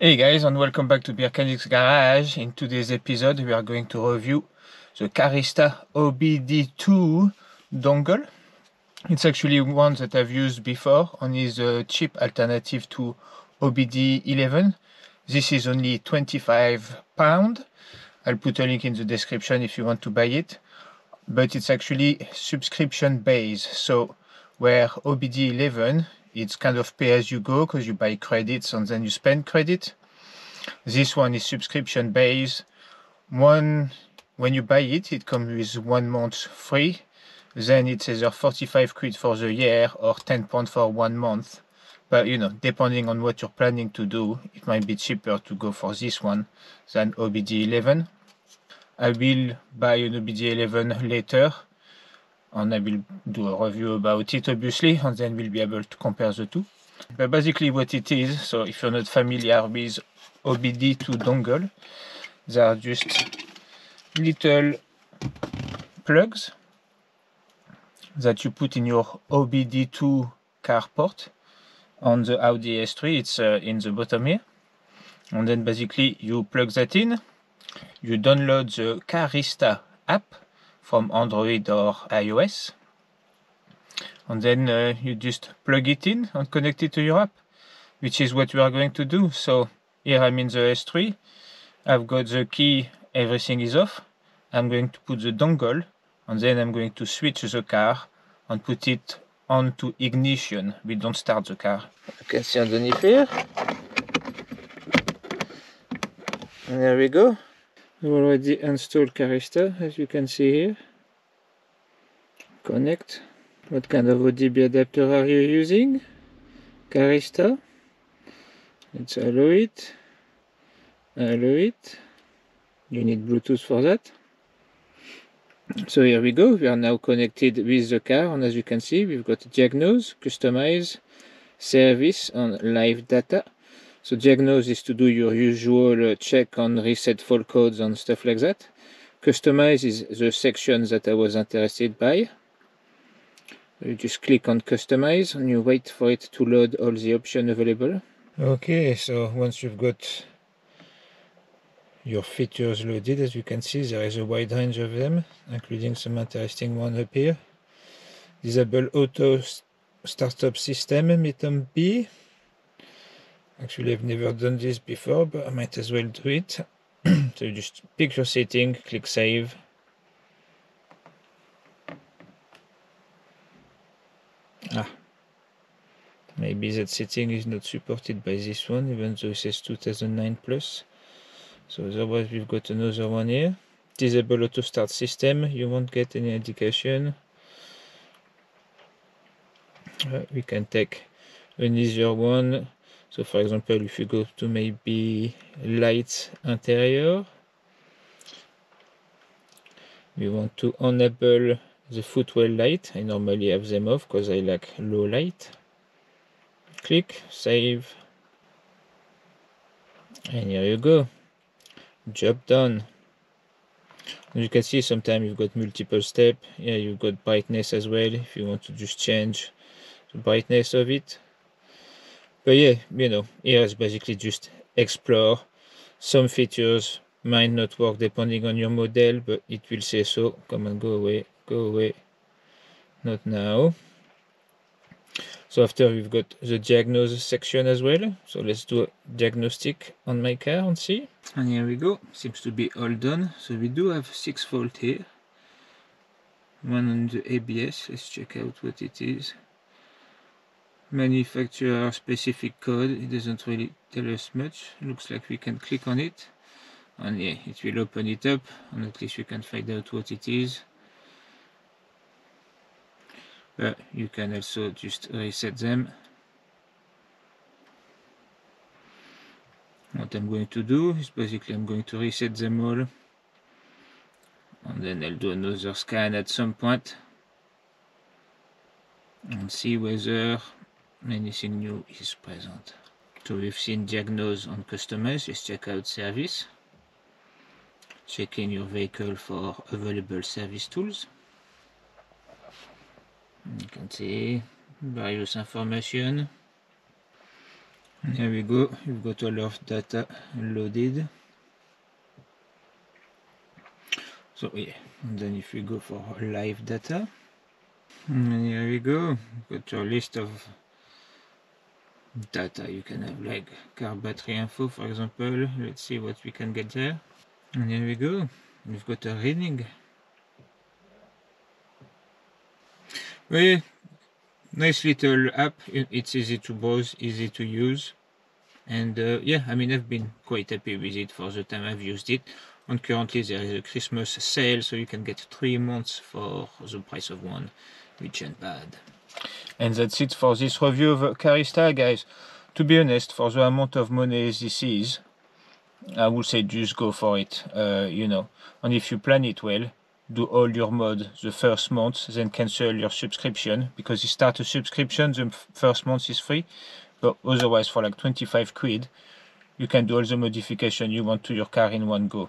Hey guys and welcome back to Beardchanics Garage. In today's episode we are going to review the Carista OBD2 dongle. It's actually one that I've used before and is a cheap alternative to OBDeleven. This is only 25 pound. I'll put a link in the description if you want to buy it. But it's actually subscription based. So where OBDeleven it's kind of pay as you go because you buy credits and then you spend credit. This one is subscription based. One when you buy it, it comes with one month free. Then it's either 45 quid for the year or 10 pounds for one month. But you know, depending on what you're planning to do, it might be cheaper to go for this one than OBDeleven. I will buy an OBDeleven later and I will do a review about it obviously and then we'll be able to compare the two. But basically what it is, so if you're not familiar with OBD2 dongle, they are just little plugs that you put in your OBD2 car port on the Audi S3, it's uh, in the bottom here. And then basically you plug that in, you download the Carista app from Android or iOS. And then uh, you just plug it in and connect it to your app, which is what we are going to do. So here I'm in the S3. I've got the key, everything is off. I'm going to put the dongle and then I'm going to switch the car and put it onto ignition. We don't start the car. You can see underneath here. And there we go. I've already installed Carista as you can see here. Connect. What kind of ODB adapter are you using? Carista. Let's allow it. Allow it. You need Bluetooth for that. So here we go. We are now connected with the car and as you can see we've got diagnose, customize, service and live data. So diagnose is to do your usual uh, check on reset fault codes and stuff like that. Customize is the section that I was interested by. You just click on customize and you wait for it to load all the options available. Okay, so once you've got your features loaded, as you can see, there is a wide range of them, including some interesting one up here. Disable auto startup system, Metom B. Actually, I've never done this before, but I might as well do it. so just pick your setting, click save. Ah, maybe that setting is not supported by this one, even though it says 2009 plus. So otherwise we've got another one here. Disable auto start system, you won't get any indication. Uh, we can take an easier one so for example, if you go to maybe light interior, we want to enable the footwell light. I normally have them off because I like low light. Click, save, and here you go. Job done. As you can see, sometimes you've got multiple steps. Yeah, you've got brightness as well if you want to just change the brightness of it but yeah you know here is basically just explore some features might not work depending on your model but it will say so. Come on go away go away. Not now. So after we've got the diagnosis section as well so let's do a diagnostic on my car and see. And here we go. Seems to be all done. So we do have six volt here. One on the ABS let's check out what it is manufacturer specific code. It doesn't really tell us much. Looks like we can click on it. And yeah it will open it up and at least we can find out what it is. But you can also just reset them. What I'm going to do is basically I'm going to reset them all. And then I'll do another scan at some point and see whether anything new is present. So we've seen diagnose on customers let's check out service. Check in your vehicle for available service tools. You can see various information. Here we go, you've got all of data loaded. So yeah, and then if we go for live data, and here we go, got your list of data you can have like car battery info for example. Let's see what we can get there. And here we go. We've got a reading. Very nice little app. It's easy to browse easy to use. And uh, yeah i mean i've been quite happy with it for the time i've used it. And currently there is a christmas sale so you can get three months for the price of one which ain't bad and that's it for this review of Carista, guys. To be honest, for the amount of money this is, I would say just go for it, uh, you know. And if you plan it well, do all your mod the first month, then cancel your subscription, because you start a subscription, the first month is free, but otherwise for like 25 quid, you can do all the modification you want to your car in one go.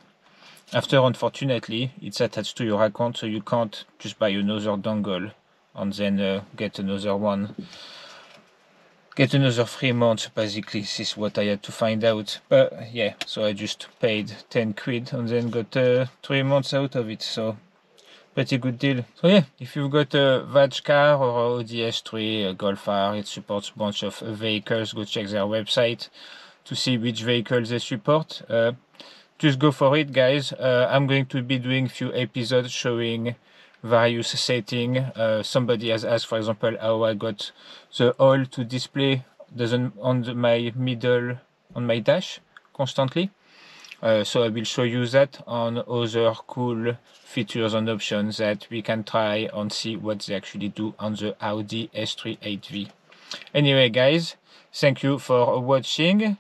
After, unfortunately, it's attached to your account, so you can't just buy another dongle and then uh, get another one. Get another three months basically this is what I had to find out. But yeah so I just paid 10 quid and then got uh, three months out of it so pretty good deal. So yeah if you've got a VAG car or Audi S3 a Golf R it supports a bunch of vehicles. Go check their website to see which vehicles they support. Uh, just go for it guys. Uh, I'm going to be doing a few episodes showing various setting. Uh, somebody has asked, for example, how I got the oil to display doesn't on the, my middle on my dash constantly. Uh, so I will show you that on other cool features and options that we can try and see what they actually do on the Audi S3 8V. Anyway guys, thank you for watching.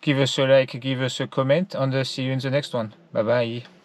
Give us a like, give us a comment and see you in the next one. Bye bye.